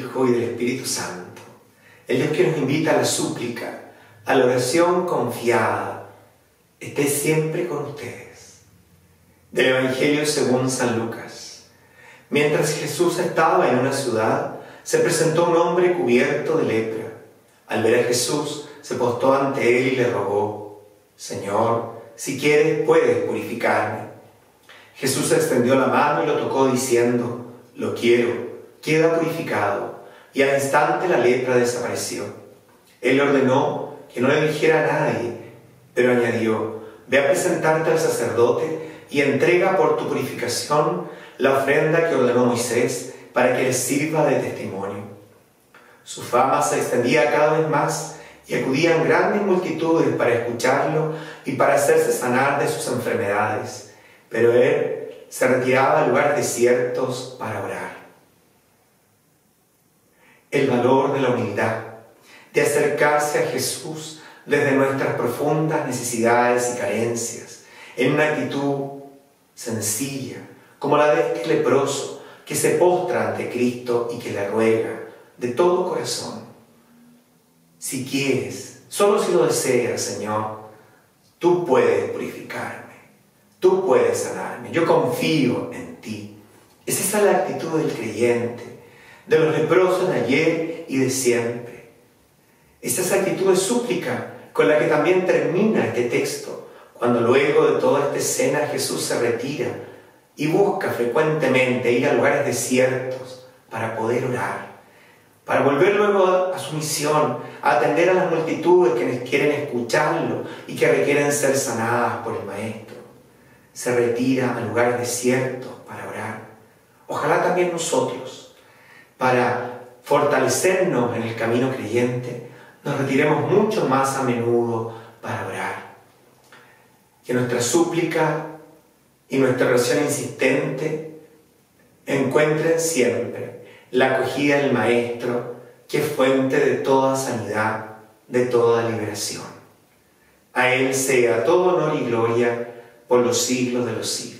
Hijo y del Espíritu Santo. El Dios que nos invita a la súplica, a la oración confiada, esté siempre con ustedes. Del Evangelio según San Lucas. Mientras Jesús estaba en una ciudad, se presentó un hombre cubierto de lepra. Al ver a Jesús, se postó ante él y le rogó, Señor, si quieres, puedes purificarme. Jesús extendió la mano y lo tocó diciendo, lo quiero, queda purificado. Y al instante la lepra desapareció. Él ordenó que no le dijera a nadie, pero añadió, ve a presentarte al sacerdote y entrega por tu purificación la ofrenda que ordenó Moisés para que le sirva de testimonio. Su fama se extendía cada vez más y acudían grandes multitudes para escucharlo y para hacerse sanar de sus enfermedades. Pero él se retiraba a lugares desiertos para orar. El valor de la humildad, de acercarse a Jesús desde nuestras profundas necesidades y carencias, en una actitud sencilla, como la de este leproso que se postra ante Cristo y que le ruega de todo corazón. Si quieres, solo si lo deseas, Señor, tú puedes purificarme, tú puedes sanarme, yo confío en ti. Es esa la actitud del creyente, de los leprosos de ayer y de siempre. Es esa actitud de súplica con la que también termina este texto, cuando luego de toda esta escena Jesús se retira y busca frecuentemente ir a lugares desiertos para poder orar, para volver luego a su misión, a atender a las multitudes que quieren escucharlo y que requieren ser sanadas por el Maestro. Se retira a lugares desiertos para orar. Ojalá también nosotros, para fortalecernos en el camino creyente, nos retiremos mucho más a menudo para orar. Que nuestra súplica y nuestra oración insistente encuentren siempre la acogida del Maestro, que es fuente de toda sanidad, de toda liberación. A Él sea todo honor y gloria por los siglos de los siglos.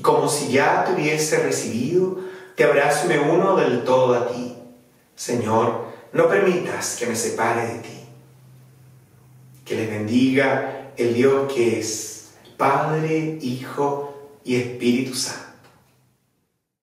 como si ya te hubiese recibido, te abrazo me uno del todo a ti. Señor, no permitas que me separe de ti. Que le bendiga el Dios que es Padre, Hijo y Espíritu Santo.